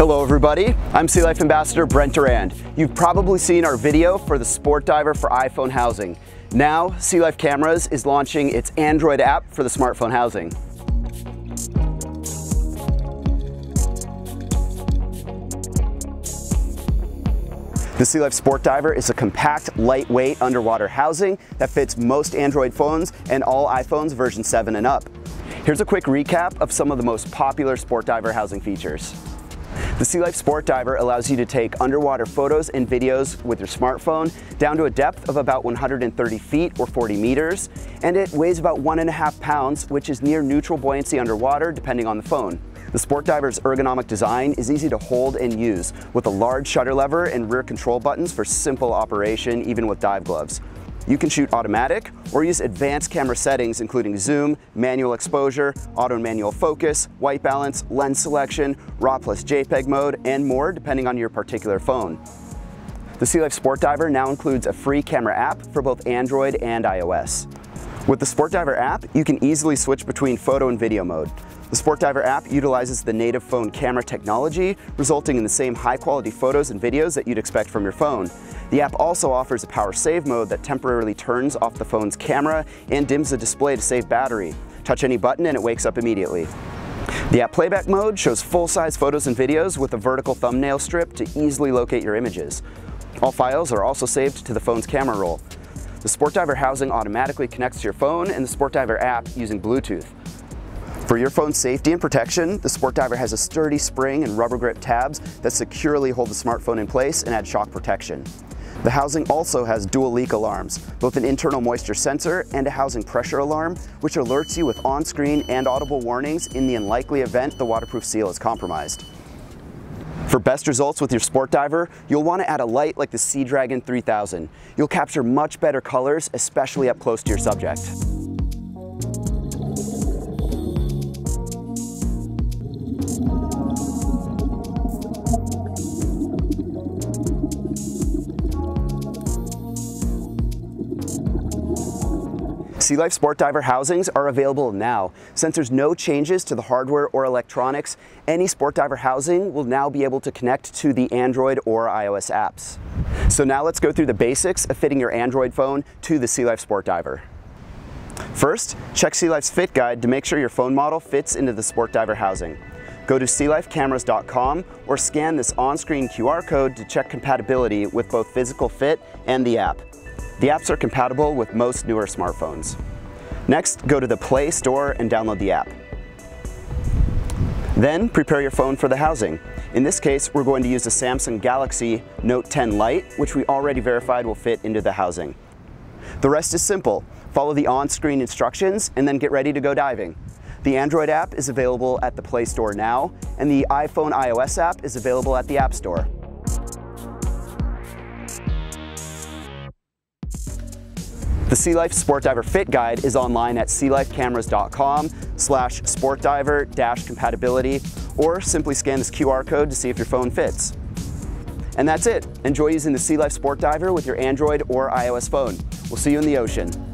Hello everybody, I'm Sea Life Ambassador Brent Durand. You've probably seen our video for the Sport Diver for iPhone housing. Now, Sea Life Cameras is launching its Android app for the smartphone housing. The Sea Life Sport Diver is a compact, lightweight underwater housing that fits most Android phones and all iPhones version 7 and up. Here's a quick recap of some of the most popular Sport Diver housing features. The Sea Life Sport Diver allows you to take underwater photos and videos with your smartphone down to a depth of about 130 feet or 40 meters, and it weighs about one and a half pounds, which is near neutral buoyancy underwater depending on the phone. The Sport Diver's ergonomic design is easy to hold and use with a large shutter lever and rear control buttons for simple operation even with dive gloves. You can shoot automatic or use advanced camera settings including zoom, manual exposure, auto and manual focus, white balance, lens selection, RAW plus JPEG mode, and more depending on your particular phone. The Sea Life Sport Diver now includes a free camera app for both Android and iOS. With the Sport Diver app, you can easily switch between photo and video mode. The Sport Diver app utilizes the native phone camera technology, resulting in the same high quality photos and videos that you'd expect from your phone. The app also offers a power save mode that temporarily turns off the phone's camera and dims the display to save battery. Touch any button and it wakes up immediately. The app playback mode shows full-size photos and videos with a vertical thumbnail strip to easily locate your images. All files are also saved to the phone's camera roll. The Sport Diver housing automatically connects to your phone and the Sport Diver app using Bluetooth. For your phone's safety and protection, the Sport Diver has a sturdy spring and rubber grip tabs that securely hold the smartphone in place and add shock protection. The housing also has dual leak alarms, both an internal moisture sensor and a housing pressure alarm, which alerts you with on-screen and audible warnings in the unlikely event the waterproof seal is compromised. For best results with your sport diver, you'll want to add a light like the Sea Dragon 3000. You'll capture much better colors, especially up close to your subject. Sea Life Sport Diver housings are available now. Since there's no changes to the hardware or electronics, any Sport Diver housing will now be able to connect to the Android or iOS apps. So now let's go through the basics of fitting your Android phone to the Sea Life Sport Diver. First, check Sea Life's Fit Guide to make sure your phone model fits into the Sport Diver housing. Go to sealifecameras.com or scan this on-screen QR code to check compatibility with both physical fit and the app. The apps are compatible with most newer smartphones. Next, go to the Play Store and download the app. Then, prepare your phone for the housing. In this case, we're going to use the Samsung Galaxy Note 10 Lite, which we already verified will fit into the housing. The rest is simple. Follow the on-screen instructions and then get ready to go diving. The Android app is available at the Play Store now, and the iPhone iOS app is available at the App Store. The Sea Life Sport Diver Fit Guide is online at sealifecameras.com slash sportdiver dash compatibility or simply scan this QR code to see if your phone fits. And that's it. Enjoy using the Sea Life Sport Diver with your Android or iOS phone. We'll see you in the ocean.